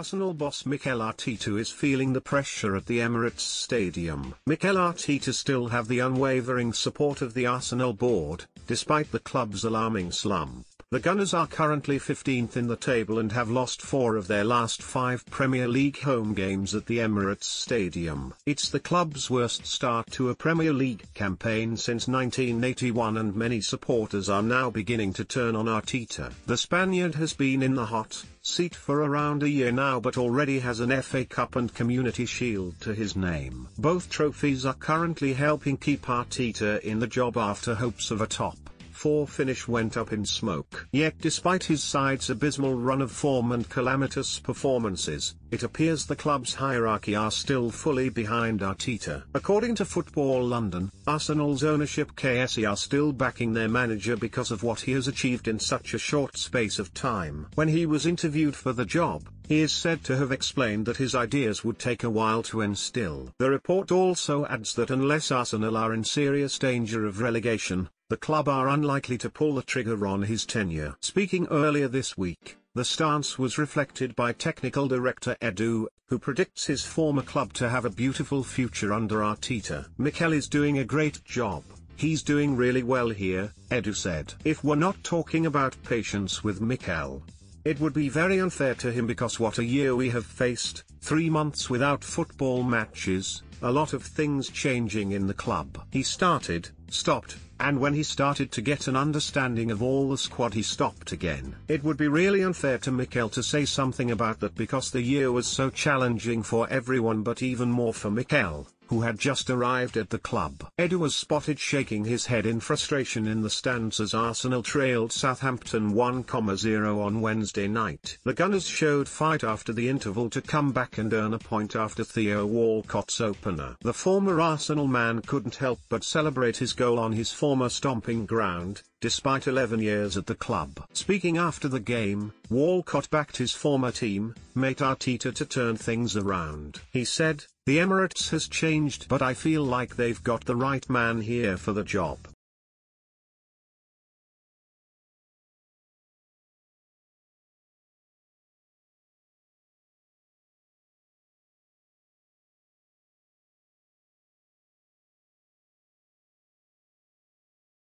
Arsenal boss Mikel Arteta is feeling the pressure at the Emirates Stadium. Mikel Arteta still have the unwavering support of the Arsenal board, despite the club's alarming slump. The Gunners are currently 15th in the table and have lost four of their last five Premier League home games at the Emirates Stadium. It's the club's worst start to a Premier League campaign since 1981 and many supporters are now beginning to turn on Arteta. The Spaniard has been in the hot seat for around a year now but already has an FA Cup and Community Shield to his name. Both trophies are currently helping keep Arteta in the job after hopes of a top 4 finish went up in smoke. Yet despite his side's abysmal run of form and calamitous performances, it appears the club's hierarchy are still fully behind Arteta. According to Football London, Arsenal's ownership KSE are still backing their manager because of what he has achieved in such a short space of time. When he was interviewed for the job, he is said to have explained that his ideas would take a while to instill. The report also adds that unless Arsenal are in serious danger of relegation, the club are unlikely to pull the trigger on his tenure. Speaking earlier this week, the stance was reflected by technical director Edu, who predicts his former club to have a beautiful future under Arteta. Mikel is doing a great job. He's doing really well here, Edu said. If we're not talking about patience with Mikel, it would be very unfair to him because what a year we have faced, three months without football matches, a lot of things changing in the club. He started, stopped, and when he started to get an understanding of all the squad he stopped again. It would be really unfair to Mikel to say something about that because the year was so challenging for everyone but even more for Mikel who had just arrived at the club. Edu was spotted shaking his head in frustration in the stands as Arsenal trailed Southampton 1-0 on Wednesday night. The Gunners showed fight after the interval to come back and earn a point after Theo Walcott's opener. The former Arsenal man couldn't help but celebrate his goal on his former stomping ground, despite 11 years at the club. Speaking after the game, Walcott backed his former team, mate Arteta to turn things around. He said, the Emirates has changed but I feel like they've got the right man here for the job.